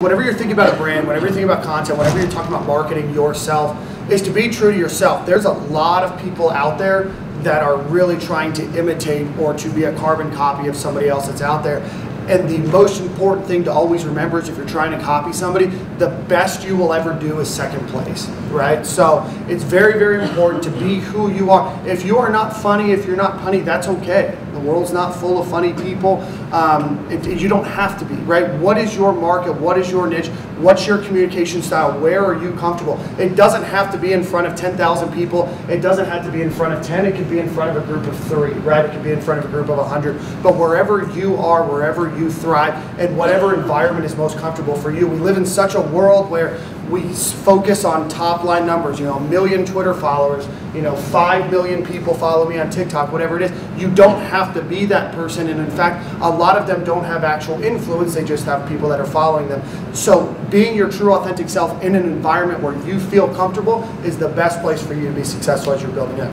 Whenever you're thinking about a brand, whenever you're thinking about content, whenever you're talking about marketing yourself, is to be true to yourself. There's a lot of people out there that are really trying to imitate or to be a carbon copy of somebody else that's out there. And the most important thing to always remember is if you're trying to copy somebody, the best you will ever do is second place, right? So it's very, very important to be who you are. If you are not funny, if you're not punny, that's okay. The world's not full of funny people. Um, it, you don't have to be, right? What is your market? What is your niche? What's your communication style? Where are you comfortable? It doesn't have to be in front of 10,000 people. It doesn't have to be in front of 10. It could be in front of a group of three, right? It could be in front of a group of 100. But wherever you are, wherever you thrive, and whatever environment is most comfortable for you, we live in such a world where we focus on top line numbers, you know, a million Twitter followers, you know, five million people follow me on TikTok, whatever it is. You don't have to be that person. And in fact, a lot of them don't have actual influence. They just have people that are following them. So being your true authentic self in an environment where you feel comfortable is the best place for you to be successful as you're building it.